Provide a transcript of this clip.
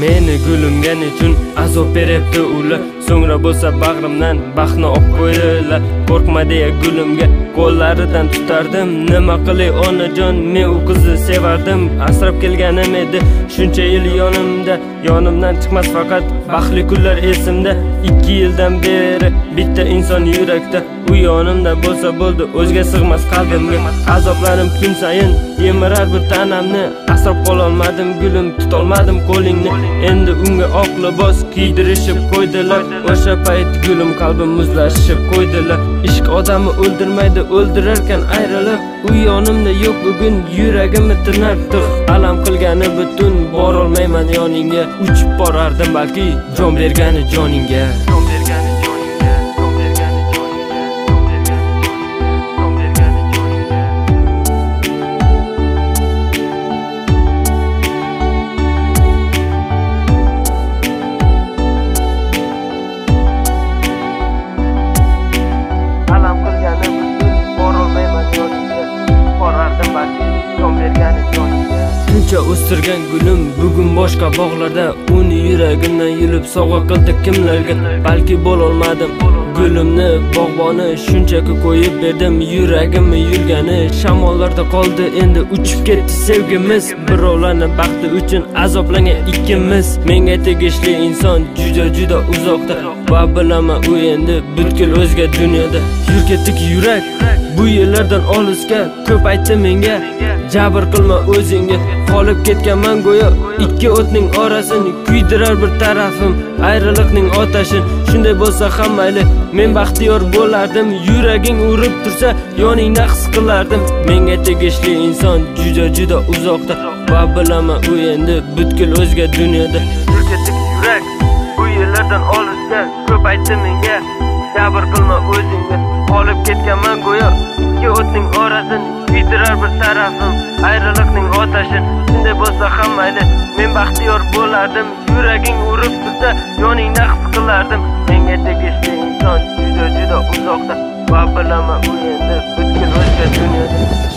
meni gulimgan uchun azob beryapti ular. So'ngra bo'lsa bag'rimdan baxtni olib qo'ydilar. Qo'rqma deya gulimga qo'llaridan tutardim. Nima qilay onajon men u qizni sevardim. Asrab kelganim edi shuncha yil yonimda. Yonimdan chiqmas faqat baxtli kunlar esimda. Ikki yildan beri bitta inson yurakda u yonimda bo'lsa bo'ldi o'zga sig'mas qalbimga. Azoblarim kun sayin yemirar bu tanamni. Asrab qololmadim gulim tutolmadim qo'lingni. Endi unga oq libos kiydirishib qo'ydilar. O'sha payt gulim qalbim muzlashib qo'ydilar. Ishq odamni o'ldirmaydi o'ldirarkan ayrilib u yonimda yo'q bugun yuragimni tirnar tig' alam qilgani butun borolmayman yoningga. Uchib borardim balki jon bergani joningga. Jon bergani shuncha o'stirgan gulim bugun boshqa bog'larda uni yuragimdan yulib sovg'a qildi kimlarga? Balki bo'lolmadim. Gulimni bog'boni shunchaki qo'yib berdim. Yuragimni yurgani shamollarda qoldi. Endi uchib ketdi sevgimiz. Birovlarni baxti uchun azoblangan ikkimiz. Menga tegishli inson juda juda uzoqda va bilaman u endi butkul o'zga dunyoda. Yur ketdik yurak bu yerlardan olisga ko'p aytdi menga. Jabr qilma o'zingni qolib ketganman go'yo. Ikki o'tning orasini kuydirar bir tarafim ayriliqning otashin shunday bo'lsa ham mayli men baxtiyor bo'lardim. Yuraging urib tursa yoningda his qilardim. Menga tegishli inson juda juda uzoqda. Va bilaman u endi butkul o'zga dunyoda. Yur ketdik yurak bu yerlardan olisga ko'p aytdi menga. Sabr qilma o'zingni qolib ketganman go'yo. Ikki o'tning orasin kuydirar bir tarafim. Ayriliqning otashin shunday bo'lsa ham mayli. Men baxtiyor bo'lardim yuraging urib tursa yoningda his qilardim. Menga tegishli inson juda juda uzoqda. Va bilaman u endi butkul o'zga dunyoda